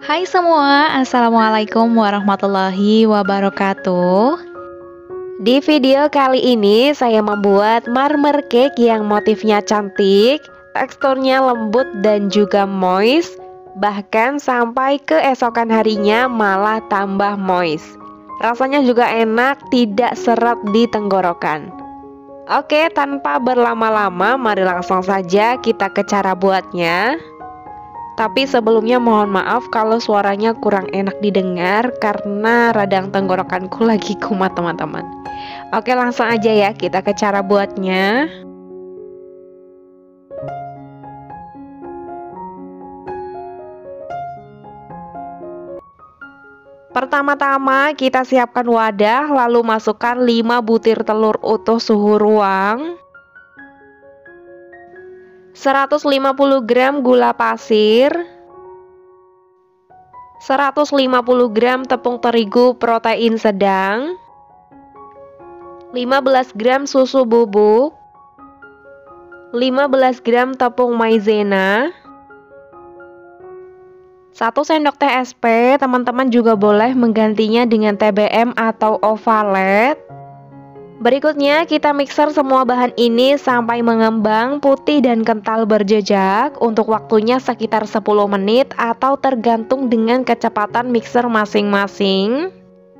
Hai semua, Assalamualaikum warahmatullahi wabarakatuh. Di video kali ini saya membuat marmer cake yang motifnya cantik Teksturnya lembut dan juga moist Bahkan sampai keesokan harinya malah tambah moist. Rasanya juga enak, tidak seret di tenggorokan. Oke, tanpa berlama-lama mari langsung saja kita ke cara buatnya tapi sebelumnya mohon maaf kalau suaranya kurang enak didengar karena radang tenggorokanku lagi kumat teman-teman. Oke langsung aja ya kita ke cara buatnya. Pertama-tama kita siapkan wadah lalu masukkan 5 butir telur utuh suhu ruang 150 gram gula pasir 150 gram tepung terigu protein sedang 15 gram susu bubuk 15 gram tepung maizena 1 sendok teh SP teman-teman juga boleh menggantinya dengan TBM atau ovalet Berikutnya kita mixer semua bahan ini sampai mengembang putih dan kental berjejak untuk waktunya sekitar 10 menit atau tergantung dengan kecepatan mixer masing-masing.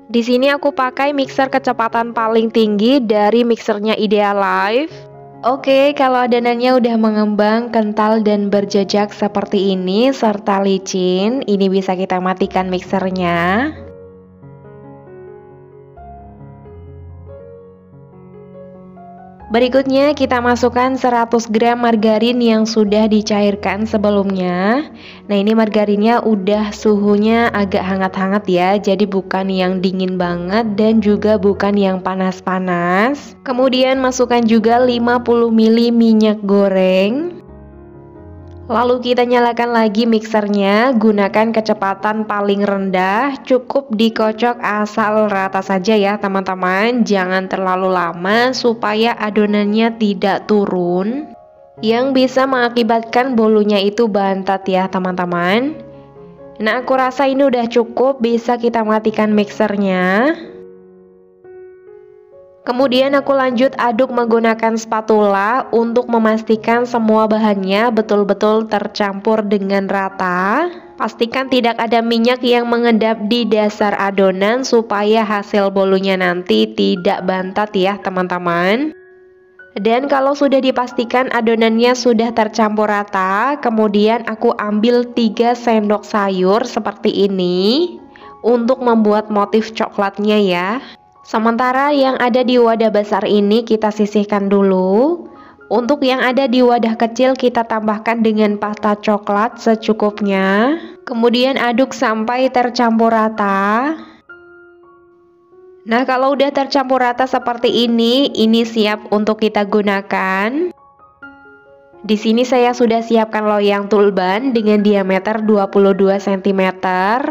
Di sini aku pakai mixer kecepatan paling tinggi dari mixernya Idealife. Oke, kalau adonannya udah mengembang, kental dan berjejak seperti ini serta licin, ini bisa kita matikan mixernya. Berikutnya kita masukkan 100 gram margarin yang sudah dicairkan sebelumnya. Nah ini margarinnya udah suhunya agak hangat-hangat ya Jadi bukan yang dingin banget dan juga bukan yang panas-panas. Kemudian masukkan juga 50 ml minyak goreng Lalu kita nyalakan lagi mixernya, gunakan kecepatan paling rendah, cukup dikocok asal rata saja ya teman-teman, jangan terlalu lama supaya adonannya tidak turun, yang bisa mengakibatkan bolunya itu bantat ya teman-teman. Nah aku rasa ini udah cukup, bisa kita matikan mixernya. Kemudian aku lanjut aduk menggunakan spatula untuk memastikan semua bahannya betul-betul tercampur dengan rata. Pastikan tidak ada minyak yang mengendap di dasar adonan supaya hasil bolunya nanti tidak bantat ya teman-teman. Dan kalau sudah dipastikan adonannya sudah tercampur rata, kemudian aku ambil 3 sendok sayur seperti ini untuk membuat motif coklatnya ya. Sementara yang ada di wadah besar ini kita sisihkan dulu. Untuk yang ada di wadah kecil kita tambahkan dengan pasta coklat secukupnya. Kemudian aduk sampai tercampur rata. Nah, kalau udah tercampur rata seperti ini, ini siap untuk kita gunakan. Di sini saya sudah siapkan loyang tulban dengan diameter 22 cm.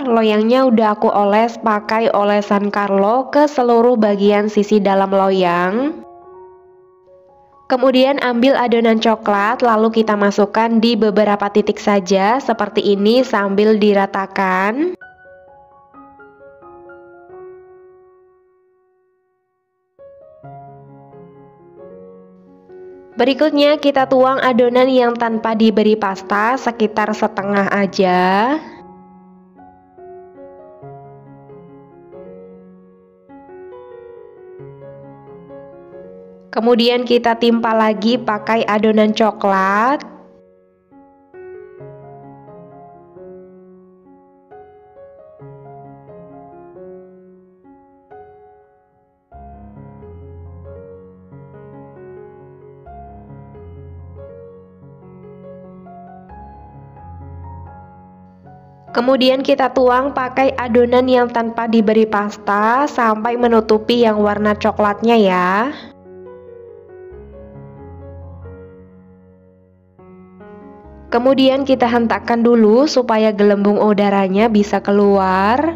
Loyangnya udah aku oles pakai olesan Carlo ke seluruh bagian sisi dalam loyang. Kemudian ambil adonan coklat lalu kita masukkan di beberapa titik saja seperti ini sambil diratakan. Berikutnya kita tuang adonan yang tanpa diberi pasta sekitar setengah aja. Kemudian kita timpa lagi pakai adonan coklat Kemudian kita tuang pakai adonan yang tanpa diberi pasta sampai menutupi yang warna coklatnya ya. Kemudian kita hentakkan dulu supaya gelembung udaranya bisa keluar.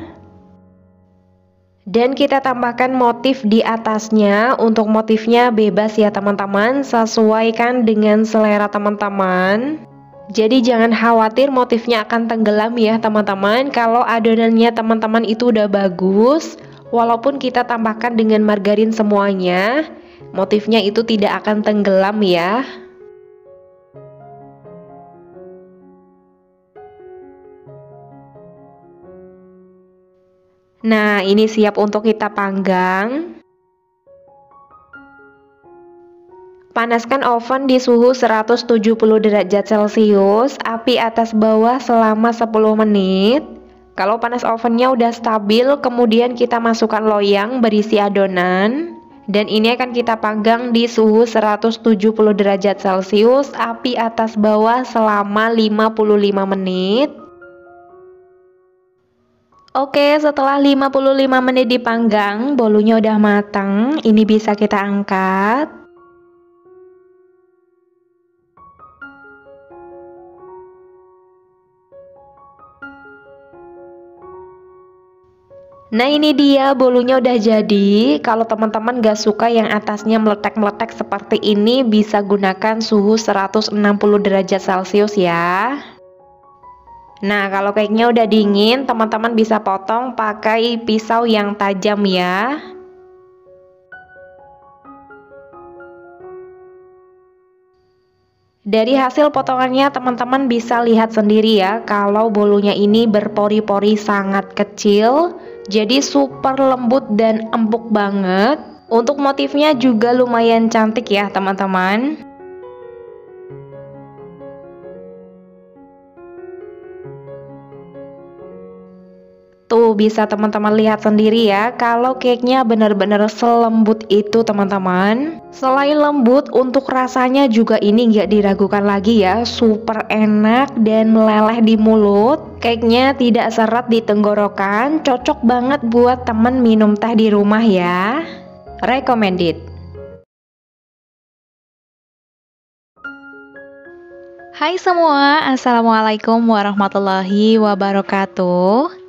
Dan kita tambahkan motif di atasnya. Untuk motifnya bebas ya teman-teman, sesuaikan dengan selera teman-teman. Jadi jangan khawatir motifnya akan tenggelam ya teman-teman. Kalau adonannya teman-teman itu udah bagus Walaupun kita tambahkan dengan margarin semuanya Motifnya itu tidak akan tenggelam ya. Nah ini siap untuk kita panggang Panaskan oven di suhu 170 derajat celcius, api atas bawah selama 10 menit. Kalau panas ovennya udah stabil, kemudian kita masukkan loyang berisi adonan. Dan ini akan kita panggang di suhu 170 derajat celcius, api atas bawah selama 55 menit. Oke, setelah 55 menit dipanggang, bolunya udah matang. Ini bisa kita angkat. Nah ini dia bolunya udah jadi. Kalau teman-teman gak suka yang atasnya meletek-meletek seperti ini Bisa gunakan suhu 160 derajat celcius ya. Nah kalau cake-nya udah dingin Teman-teman bisa potong pakai pisau yang tajam ya. Dari hasil potongannya teman-teman bisa lihat sendiri ya Kalau bolunya ini berpori-pori sangat kecil jadi super lembut dan empuk banget. Untuk motifnya juga lumayan cantik ya teman-teman. Tuh bisa teman-teman lihat sendiri ya kalau cake-nya benar-benar selembut itu teman-teman. Selain lembut untuk rasanya juga ini nggak diragukan lagi ya, super enak dan meleleh di mulut. Cake-nya tidak seret di tenggorokan, cocok banget buat temen minum teh di rumah ya. Recommended. Hai semua, Assalamualaikum warahmatullahi wabarakatuh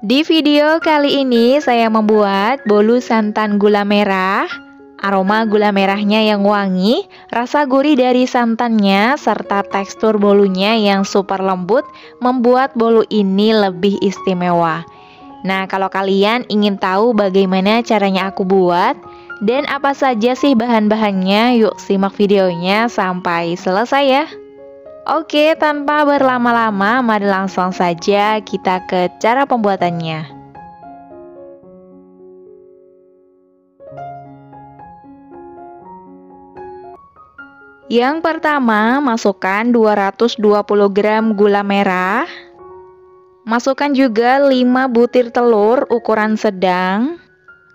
di video kali ini saya membuat bolu santan gula merah Aroma gula merahnya yang wangi, rasa gurih dari santannya, serta tekstur bolunya yang super lembut membuat bolu ini lebih istimewa. Nah kalau kalian ingin tahu bagaimana caranya aku buat dan apa saja sih bahan-bahannya, yuk simak videonya sampai selesai ya Oke, tanpa berlama-lama, mari langsung saja kita ke cara pembuatannya. Yang pertama, masukkan 220 gram gula merah. Masukkan juga 5 butir telur ukuran sedang.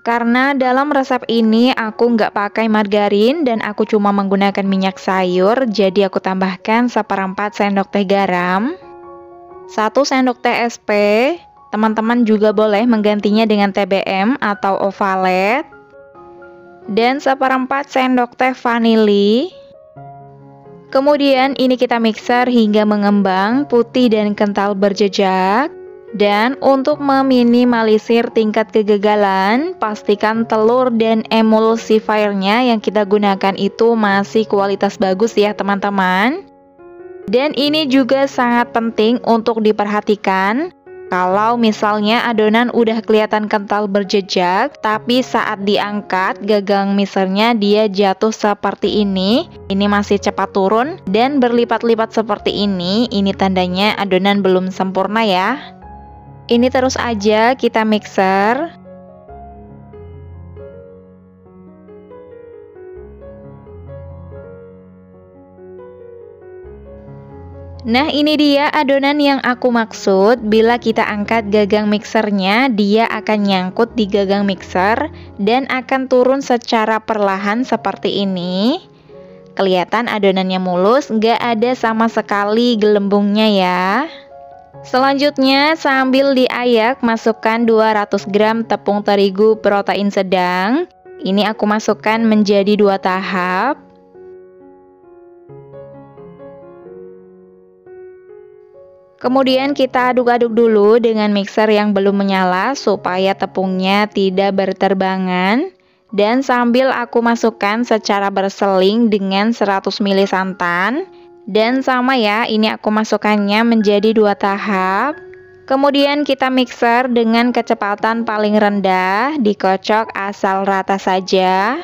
Karena dalam resep ini aku nggak pakai margarin dan aku cuma menggunakan minyak sayur, jadi aku tambahkan seperempat sendok teh garam, satu sendok teh SP, teman-teman juga boleh menggantinya dengan TBM atau ovalet, dan seperempat sendok teh vanili. Kemudian ini kita mixer hingga mengembang, putih dan kental berjejak. Dan untuk meminimalisir tingkat kegagalan, pastikan telur dan emulsifiernya yang kita gunakan itu masih kualitas bagus ya teman-teman. Dan ini juga sangat penting untuk diperhatikan kalau misalnya adonan udah kelihatan kental berjejak, tapi saat diangkat gagang misernya dia jatuh seperti ini, ini masih cepat turun dan berlipat-lipat seperti ini, ini tandanya adonan belum sempurna ya. Ini terus aja kita mixer. Nah ini dia adonan yang aku maksud. Bila kita angkat gagang mixernya Dia akan nyangkut di gagang mixer Dan akan turun secara perlahan seperti ini. Kelihatan adonannya mulus Gak ada sama sekali gelembungnya ya Selanjutnya sambil diayak masukkan 200 gram tepung terigu protein sedang. Ini aku masukkan menjadi dua tahap. Kemudian kita aduk-aduk dulu dengan mixer yang belum menyala supaya tepungnya tidak berterbangan. Dan sambil aku masukkan secara berseling dengan 100 ml santan Dan sama ya, ini aku masukkannya menjadi dua tahap. Kemudian kita mixer dengan kecepatan paling rendah, dikocok asal rata saja.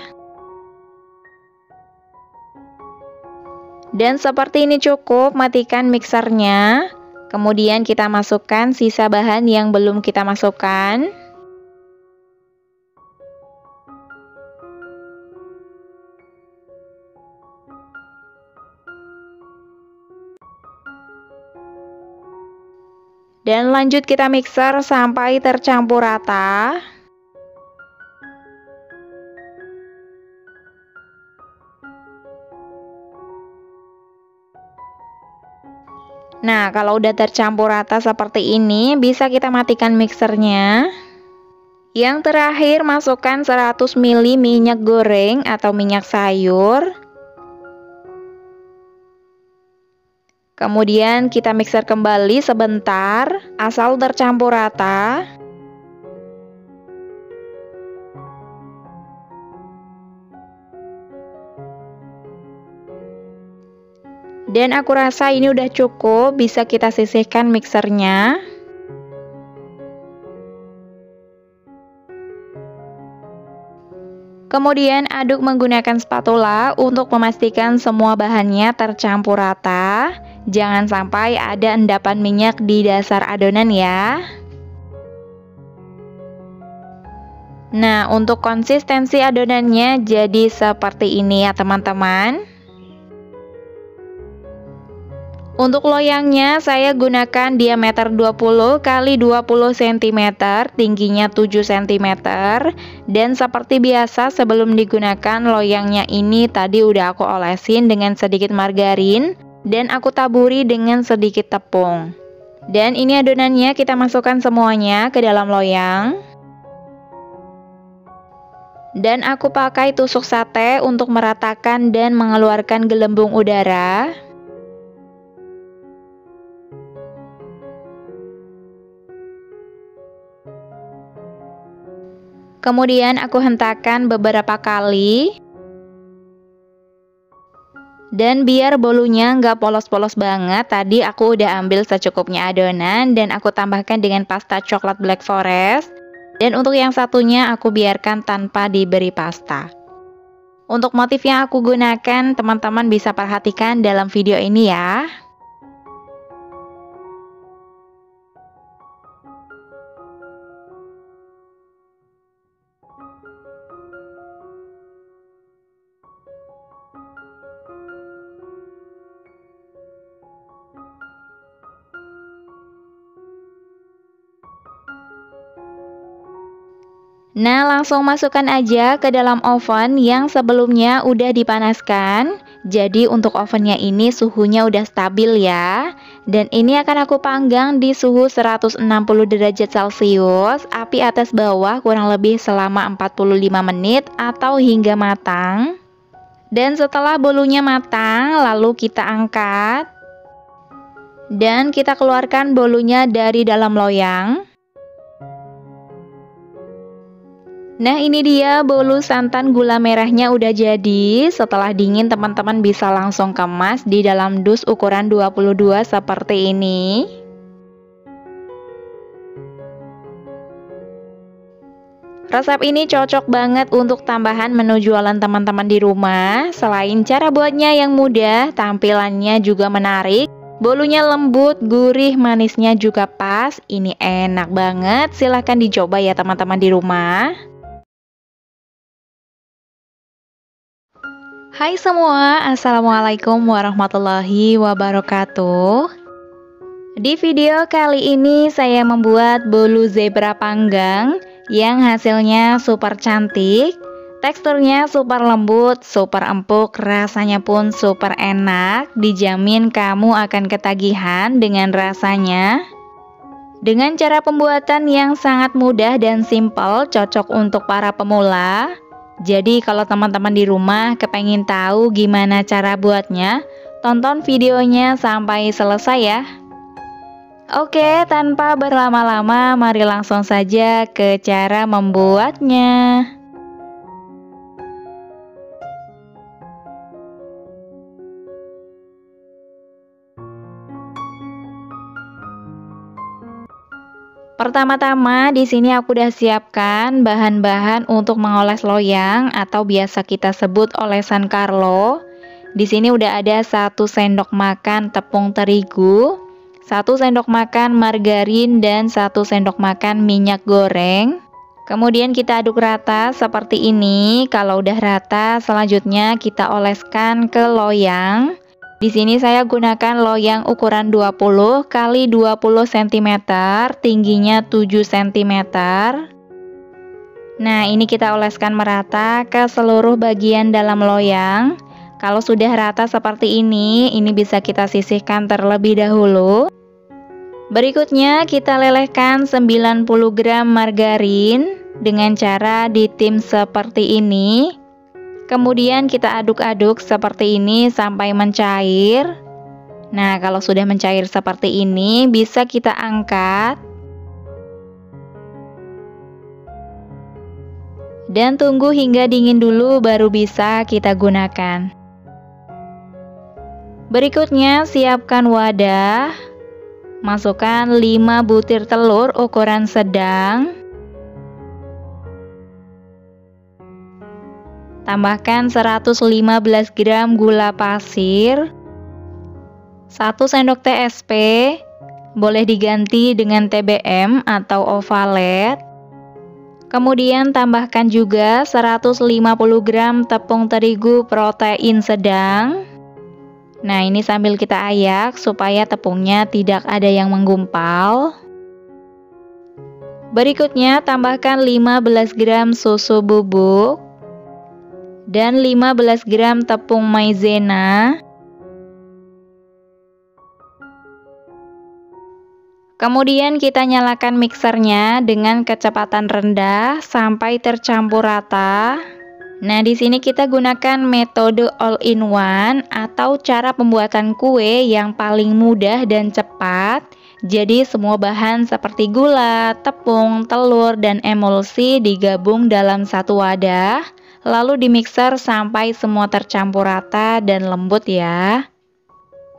Dan seperti ini cukup, matikan mixernya. Kemudian kita masukkan sisa bahan yang belum kita masukkan. Dan lanjut kita mixer sampai tercampur rata. Nah, kalau udah tercampur rata seperti ini, bisa kita matikan mixernya. Yang terakhir, masukkan 100 ml minyak goreng atau minyak sayur. Kemudian kita mixer kembali sebentar, asal tercampur rata. Dan aku rasa ini udah cukup, bisa kita sisihkan mixernya. Kemudian aduk menggunakan spatula untuk memastikan semua bahannya tercampur rata. Jangan sampai ada endapan minyak di dasar adonan ya. Nah, untuk konsistensi adonannya jadi seperti ini ya teman-teman. Untuk loyangnya saya gunakan diameter 20 kali 20 cm, tingginya 7 cm. Dan seperti biasa sebelum digunakan loyangnya ini tadi udah aku olesin dengan sedikit margarin dan aku taburi dengan sedikit tepung. Dan ini adonannya kita masukkan semuanya ke dalam loyang. Dan aku pakai tusuk sate untuk meratakan dan mengeluarkan gelembung udara. Kemudian aku hentakkan beberapa kali. Dan biar bolunya nggak polos-polos banget, tadi aku udah ambil secukupnya adonan dan aku tambahkan dengan pasta coklat black forest. Dan untuk yang satunya aku biarkan tanpa diberi pasta. Untuk motif yang aku gunakan, teman-teman bisa perhatikan dalam video ini ya. Nah, langsung masukkan aja ke dalam oven yang sebelumnya udah dipanaskan. Jadi untuk ovennya ini suhunya udah stabil ya. Dan ini akan aku panggang di suhu 160 derajat celcius, api atas bawah kurang lebih selama 45 menit atau hingga matang. Dan setelah bolunya matang, lalu kita angkat. Dan kita keluarkan bolunya dari dalam loyang. Nah ini dia bolu santan gula merahnya udah jadi. Setelah dingin teman-teman bisa langsung kemas di dalam dus ukuran 22 seperti ini. Resep ini cocok banget untuk tambahan menu jualan teman-teman di rumah. Selain cara buatnya yang mudah, tampilannya juga menarik. Bolunya lembut, gurih, manisnya juga pas. Ini enak banget, silahkan dicoba ya teman-teman di rumah Hai semua, Assalamualaikum warahmatullahi wabarakatuh. Di video kali ini saya membuat bolu zebra panggang yang hasilnya super cantik Teksturnya super lembut, super empuk, rasanya pun super enak Dijamin kamu akan ketagihan dengan rasanya. Dengan cara pembuatan yang sangat mudah dan simpel, cocok untuk para pemula jadi kalau teman-teman di rumah kepengen tahu gimana cara buatnya, tonton videonya sampai selesai ya. Oke, tanpa berlama-lama mari langsung saja ke cara membuatnya. Pertama-tama di sini aku udah siapkan bahan-bahan untuk mengoles loyang atau biasa kita sebut olesan Carlo. Di sini udah ada satu sendok makan tepung terigu, satu sendok makan margarin dan satu sendok makan minyak goreng. Kemudian kita aduk rata seperti ini. Kalau udah rata, selanjutnya kita oleskan ke loyang. Di sini saya gunakan loyang ukuran 20 kali 20 cm, tingginya 7 cm. Nah, ini kita oleskan merata ke seluruh bagian dalam loyang. Kalau sudah rata seperti ini, ini bisa kita sisihkan terlebih dahulu. Berikutnya kita lelehkan 90 gram margarin dengan cara ditim seperti ini. Kemudian kita aduk-aduk seperti ini sampai mencair. Nah, kalau sudah mencair seperti ini, bisa kita angkat. Dan tunggu hingga dingin dulu baru bisa kita gunakan. Berikutnya, siapkan wadah. Masukkan 5 butir telur ukuran sedang. Tambahkan 115 gram gula pasir 1 sendok TSP Boleh diganti dengan TBM atau ovalet. Kemudian tambahkan juga 150 gram tepung terigu protein sedang. Nah ini sambil kita ayak supaya tepungnya tidak ada yang menggumpal. Berikutnya tambahkan 15 gram susu bubuk dan 15 gram tepung maizena. Kemudian kita nyalakan mixernya dengan kecepatan rendah sampai tercampur rata. Nah, di sini kita gunakan metode all-in-one atau cara pembuatan kue yang paling mudah dan cepat. Jadi semua bahan seperti gula, tepung, telur, dan emulsi digabung dalam satu wadah lalu dimixer sampai semua tercampur rata dan lembut ya.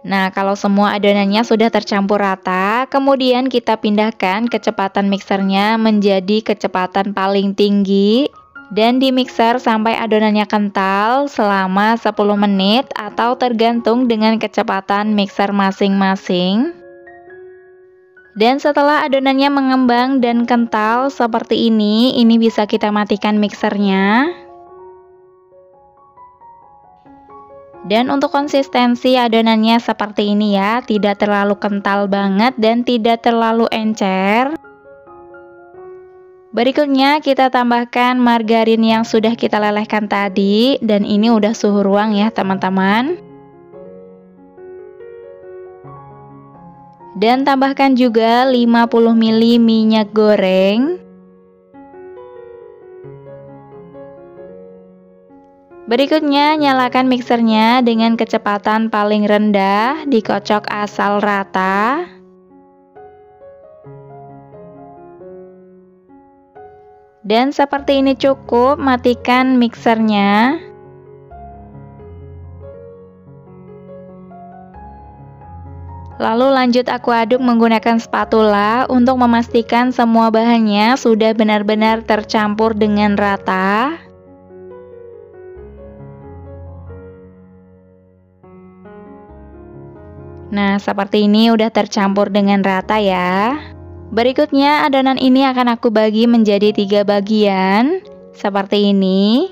Nah, kalau semua adonannya sudah tercampur rata, kemudian kita pindahkan kecepatan mixernya menjadi kecepatan paling tinggi dan dimixer sampai adonannya kental selama 10 menit atau tergantung dengan kecepatan mixer masing-masing. Dan setelah adonannya mengembang dan kental seperti ini, ini bisa kita matikan mixernya. Dan untuk konsistensi adonannya seperti ini ya, tidak terlalu kental banget dan tidak terlalu encer. Berikutnya kita tambahkan margarin yang sudah kita lelehkan tadi dan ini udah suhu ruang ya teman-teman. Dan tambahkan juga 50 ml minyak goreng. Berikutnya, nyalakan mixernya dengan kecepatan paling rendah, dikocok asal rata. Dan seperti ini cukup, matikan mixernya. Lalu lanjut aku aduk menggunakan spatula untuk memastikan semua bahannya sudah benar-benar tercampur dengan rata. Nah, seperti ini udah tercampur dengan rata ya. Berikutnya adonan ini akan aku bagi menjadi tiga bagian, seperti ini.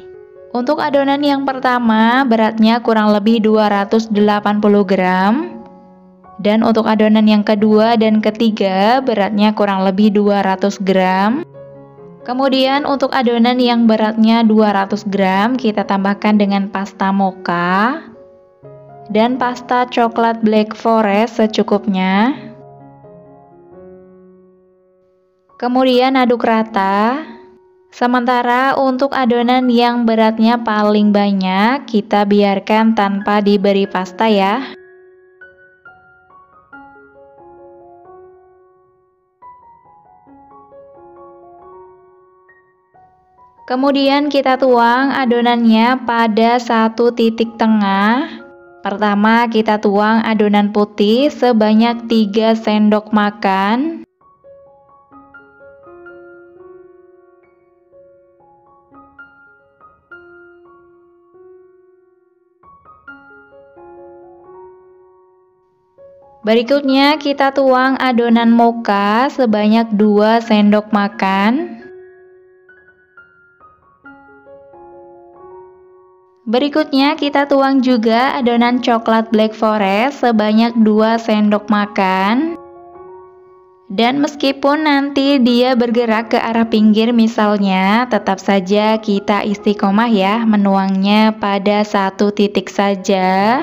Untuk adonan yang pertama, beratnya kurang lebih 280 gram. Dan untuk adonan yang kedua dan ketiga, beratnya kurang lebih 200 gram. Kemudian untuk adonan yang beratnya 200 gram, kita tambahkan dengan pasta mocha dan pasta coklat black forest secukupnya. Kemudian aduk rata. Sementara untuk adonan yang beratnya paling banyak, kita biarkan tanpa diberi pasta ya. Kemudian kita tuang adonannya pada satu titik tengah Pertama kita tuang adonan putih sebanyak 3 sendok makan. Berikutnya kita tuang adonan mocha sebanyak 2 sendok makan. Berikutnya kita tuang juga adonan coklat black forest sebanyak 2 sendok makan. Dan meskipun nanti dia bergerak ke arah pinggir misalnya, tetap saja kita istiqomah ya menuangnya pada satu titik saja.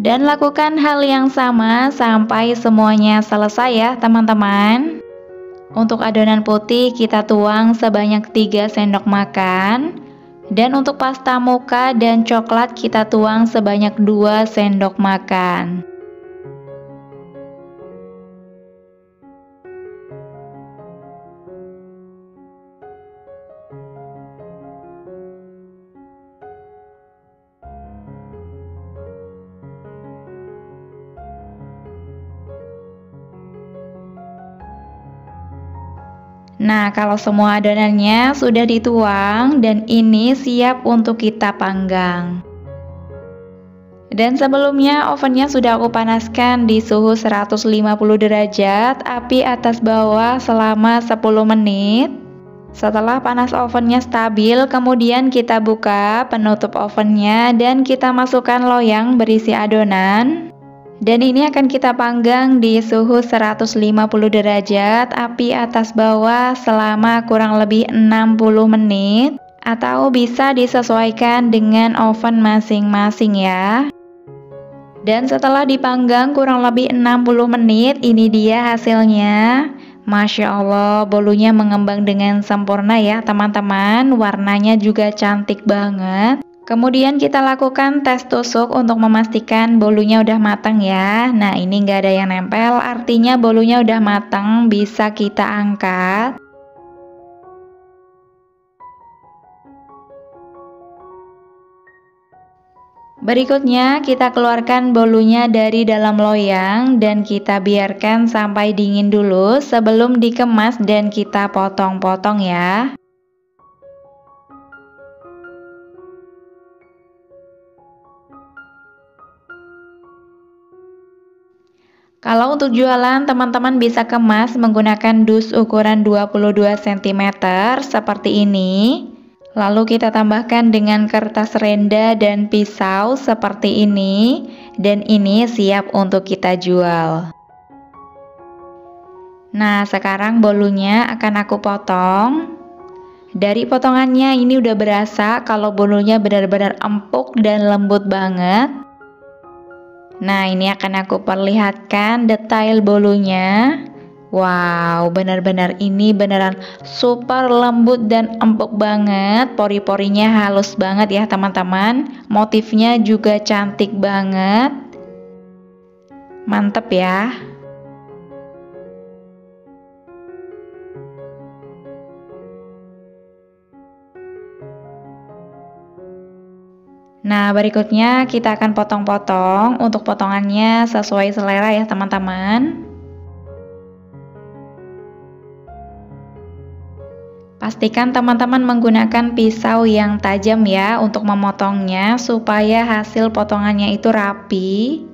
Dan lakukan hal yang sama sampai semuanya selesai ya teman-teman. Untuk adonan putih kita tuang sebanyak 3 sendok makan. Dan untuk pasta mocha dan coklat kita tuang sebanyak 2 sendok makan. Nah, kalau semua adonannya sudah dituang dan ini siap untuk kita panggang. Dan sebelumnya ovennya sudah aku panaskan di suhu 150 derajat, api atas bawah selama 10 menit. Setelah panas ovennya stabil, kemudian kita buka penutup ovennya dan kita masukkan loyang berisi adonan. Dan ini akan kita panggang di suhu 150 derajat api atas bawah selama kurang lebih 60 menit atau bisa disesuaikan dengan oven masing-masing ya. Dan setelah dipanggang kurang lebih 60 menit, ini dia hasilnya. Masya Allah, bolunya mengembang dengan sempurna ya teman-teman. Warnanya juga cantik banget. Kemudian kita lakukan tes tusuk untuk memastikan bolunya udah matang ya. Nah ini nggak ada yang nempel, artinya bolunya udah matang, bisa kita angkat. Berikutnya kita keluarkan bolunya dari dalam loyang dan kita biarkan sampai dingin dulu sebelum dikemas dan kita potong-potong ya. Kalau untuk jualan, teman-teman bisa kemas menggunakan dus ukuran 22 cm seperti ini. Lalu kita tambahkan dengan kertas renda dan pisau seperti ini. Dan ini siap untuk kita jual. Nah, sekarang bolunya akan aku potong. Dari potongannya ini udah berasa kalau bolunya benar-benar empuk dan lembut banget. Nah, ini akan aku perlihatkan detail bolunya. Wow, benar-benar ini beneran super lembut dan empuk banget. Pori-porinya halus banget ya, teman-teman. Motifnya juga cantik banget. Mantep ya. Nah, berikutnya kita akan potong-potong. Untuk potongannya sesuai selera ya, teman-teman. Pastikan teman-teman menggunakan pisau yang tajam ya untuk memotongnya supaya hasil potongannya itu rapi.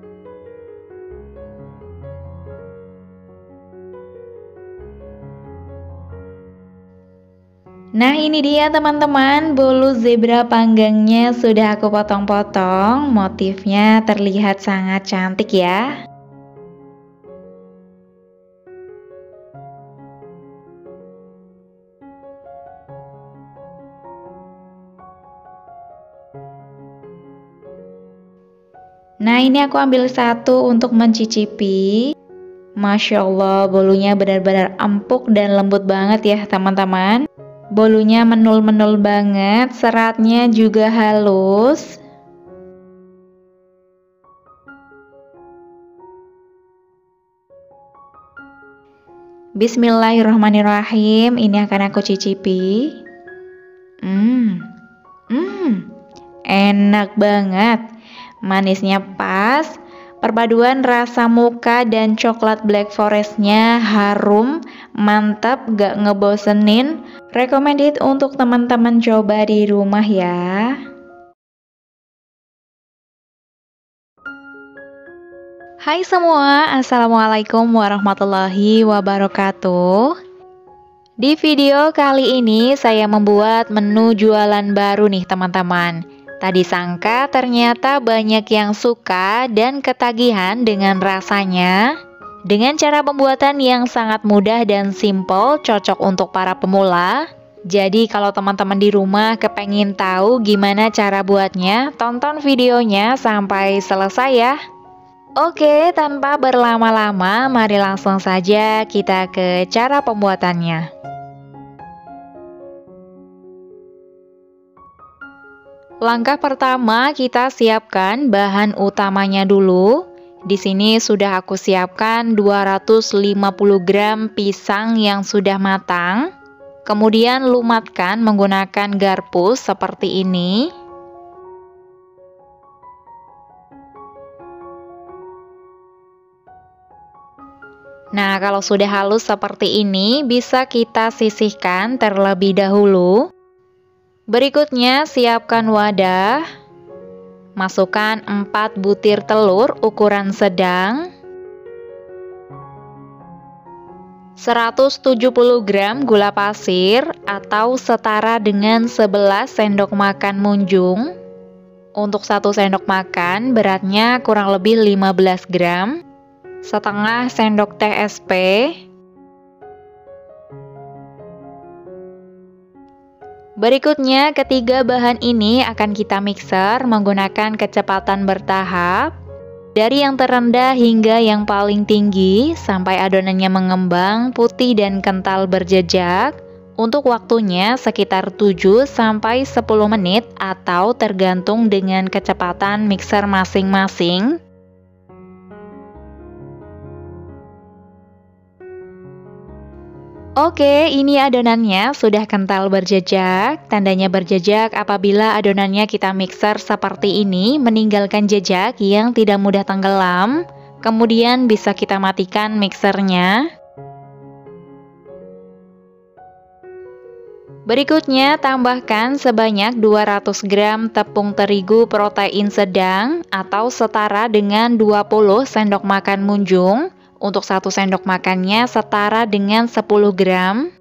Nah ini dia teman-teman. Bolu zebra panggangnya sudah aku potong-potong. Motifnya terlihat sangat cantik ya. Nah ini aku ambil satu untuk mencicipi. Masya Allah bolunya benar-benar empuk dan lembut banget ya teman-teman Bolunya menul-menul banget, seratnya juga halus. Bismillahirrahmanirrahim. Ini akan aku cicipi. Hmm, hmm, enak banget. Manisnya pas, Perpaduan rasa muka dan coklat black forestnya harum, mantap, gak ngebosenin. Recommended untuk teman-teman coba di rumah ya. Hai semua, Assalamualaikum warahmatullahi wabarakatuh. Di video kali ini saya membuat menu jualan baru nih teman-teman. Tadi sangka ternyata banyak yang suka dan ketagihan dengan rasanya Dengan cara pembuatan yang sangat mudah dan simple, cocok untuk para pemula jadi kalau teman-teman di rumah kepengen tahu gimana cara buatnya, tonton videonya sampai selesai ya. Oke, tanpa berlama-lama, mari langsung saja kita ke cara pembuatannya. Langkah pertama, kita siapkan bahan utamanya dulu. Di sini sudah aku siapkan 250 gram pisang yang sudah matang. Kemudian lumatkan menggunakan garpu seperti ini. Nah, kalau sudah halus seperti ini, bisa kita sisihkan terlebih dahulu. Berikutnya, siapkan wadah. Masukkan 4 butir telur ukuran sedang. 170 gram gula pasir atau setara dengan 11 sendok makan munjung. Untuk satu sendok makan beratnya kurang lebih 15 gram setengah sendok teh Berikutnya, ketiga bahan ini akan kita mixer menggunakan kecepatan bertahap dari yang terendah hingga yang paling tinggi sampai adonannya mengembang, putih dan kental berjejak. Untuk waktunya sekitar 7 sampai 10 menit atau tergantung dengan kecepatan mixer masing-masing. Oke, ini adonannya sudah kental berjejak. Tandanya berjejak apabila adonannya kita mixer seperti ini, meninggalkan jejak yang tidak mudah tenggelam. Kemudian bisa kita matikan mixernya. Berikutnya, tambahkan sebanyak 200 gram tepung terigu protein sedang atau setara dengan 20 sendok makan munjung untuk satu sendok makannya setara dengan 10 gram.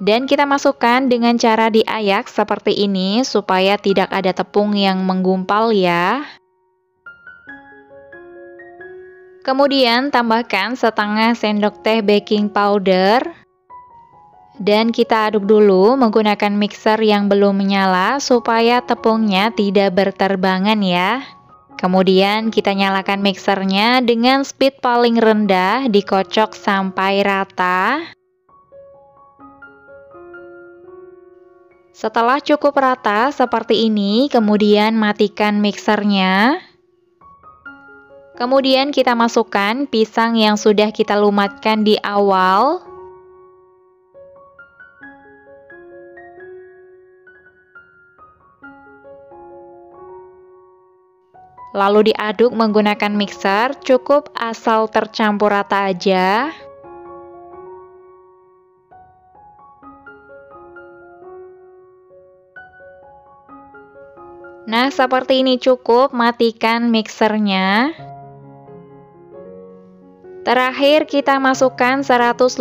Dan kita masukkan dengan cara diayak seperti ini supaya tidak ada tepung yang menggumpal ya. Kemudian tambahkan setengah sendok teh baking powder. Dan kita aduk dulu menggunakan mixer yang belum menyala supaya tepungnya tidak berterbangan ya. Kemudian kita nyalakan mixernya dengan speed paling rendah, dikocok sampai rata. Setelah cukup rata seperti ini, kemudian matikan mixernya. Kemudian kita masukkan pisang yang sudah kita lumatkan di awal. Lalu diaduk menggunakan mixer, cukup asal tercampur rata aja. Nah, seperti ini cukup, matikan mixernya. Terakhir kita masukkan 150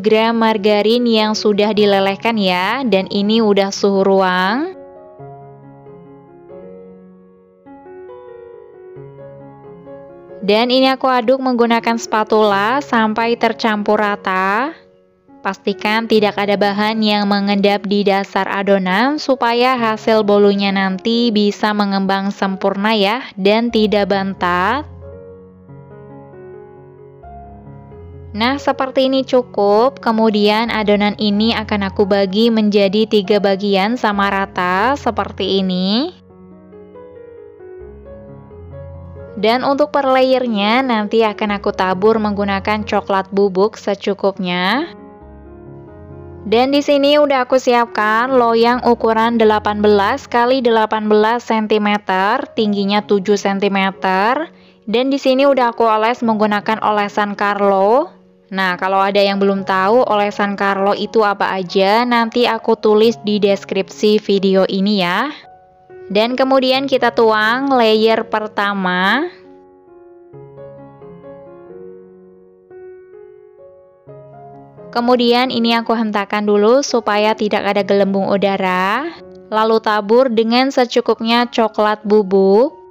gram margarin yang sudah dilelehkan ya, dan ini udah suhu ruang. Dan ini aku aduk menggunakan spatula sampai tercampur rata. Pastikan tidak ada bahan yang mengendap di dasar adonan supaya hasil bolunya nanti bisa mengembang sempurna ya dan tidak bantat. Nah, seperti ini cukup. Kemudian adonan ini akan aku bagi menjadi tiga bagian sama rata seperti ini. Dan untuk per layernya nanti akan aku tabur menggunakan coklat bubuk secukupnya. Dan di sini udah aku siapkan loyang ukuran 18 x 18 cm, tingginya 7 cm. Dan di sini udah aku oles menggunakan olesan Carlo. Nah, kalau ada yang belum tahu olesan Carlo itu apa aja, nanti aku tulis di deskripsi video ini ya. Dan kemudian kita tuang layer pertama. Kemudian ini aku hentakan dulu supaya tidak ada gelembung udara. Lalu tabur dengan secukupnya coklat bubuk.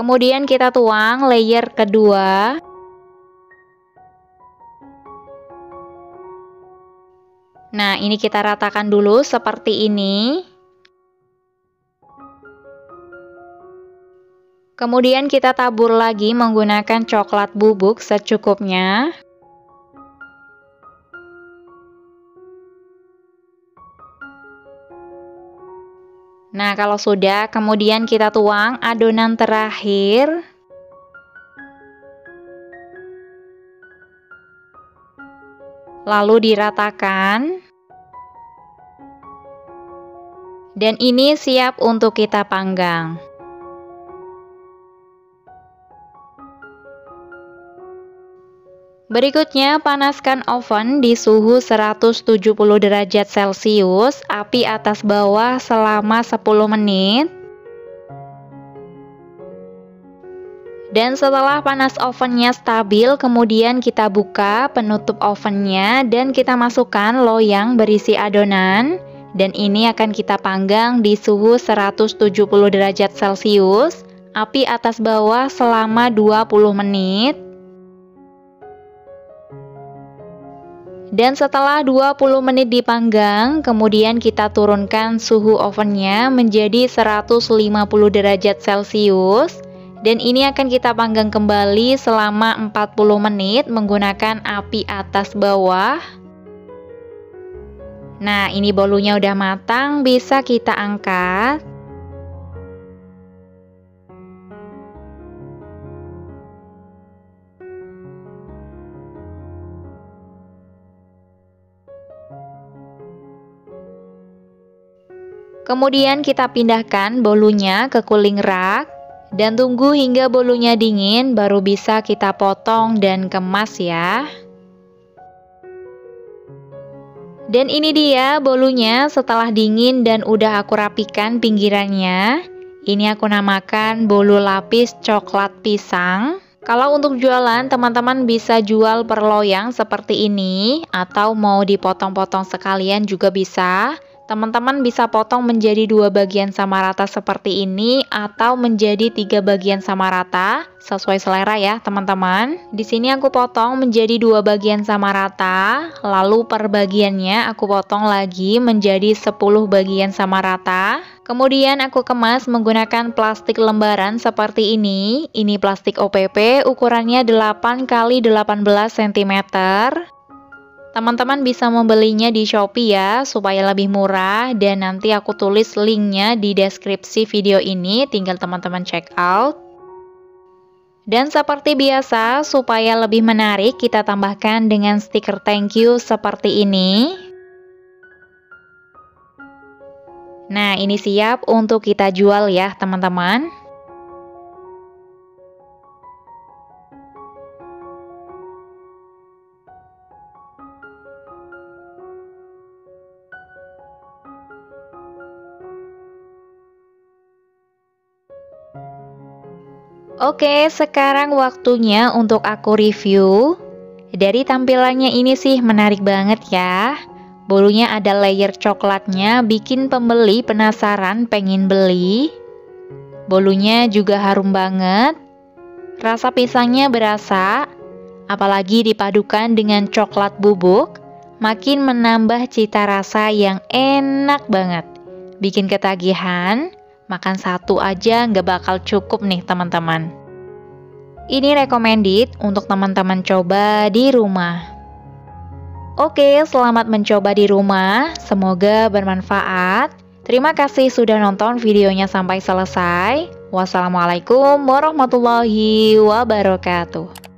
Kemudian kita tuang layer kedua. Nah, ini kita ratakan dulu seperti ini. Kemudian kita tabur lagi menggunakan coklat bubuk secukupnya. Nah, kalau sudah, kemudian kita tuang adonan terakhir. lalu diratakan. Dan ini siap untuk kita panggang. Berikutnya, panaskan oven di suhu 170 derajat Celcius, api atas bawah selama 10 menit. Dan setelah panas ovennya stabil, kemudian kita buka penutup ovennya dan kita masukkan loyang berisi adonan. Dan ini akan kita panggang di suhu 170 derajat Celcius, api atas bawah selama 20 menit. Dan setelah 20 menit dipanggang, kemudian kita turunkan suhu ovennya menjadi 150 derajat Celcius dan ini akan kita panggang kembali selama 40 menit menggunakan api atas bawah. Nah, ini bolunya udah matang, bisa kita angkat. Kemudian kita pindahkan bolunya ke cooling rack dan tunggu hingga bolunya dingin baru bisa kita potong dan kemas ya. Dan ini dia bolunya setelah dingin dan udah aku rapikan pinggirannya. Ini aku namakan bolu lapis coklat pisang. Kalau untuk jualan, teman-teman bisa jual per loyang seperti ini atau mau dipotong-potong sekalian juga bisa. Teman-teman bisa potong menjadi dua bagian sama rata seperti ini atau menjadi tiga bagian sama rata sesuai selera ya teman-teman. Di sini aku potong menjadi dua bagian sama rata, lalu per bagiannya aku potong lagi menjadi 10 bagian sama rata. Kemudian aku kemas menggunakan plastik lembaran seperti ini. Ini plastik OPP ukurannya 8 x 18 cm. Teman-teman bisa membelinya di Shopee ya, supaya lebih murah dan nanti aku tulis linknya di deskripsi video ini, tinggal teman-teman check out. Dan seperti biasa, supaya lebih menarik, kita tambahkan dengan stiker thank you seperti ini. Nah, ini siap untuk kita jual ya, teman-teman. Oke, sekarang waktunya untuk aku review. Dari tampilannya ini sih menarik banget ya. Bolunya ada layer coklatnya, bikin pembeli penasaran pengen beli. Bolunya juga harum banget. Rasa pisangnya berasa, apalagi dipadukan dengan coklat bubuk, makin menambah cita rasa yang enak banget. Bikin ketagihan, Makan satu aja nggak bakal cukup nih teman-teman. Ini recommended untuk teman-teman coba di rumah. Oke, selamat mencoba di rumah. Semoga bermanfaat. Terima kasih sudah nonton videonya sampai selesai. Wassalamualaikum warahmatullahi wabarakatuh.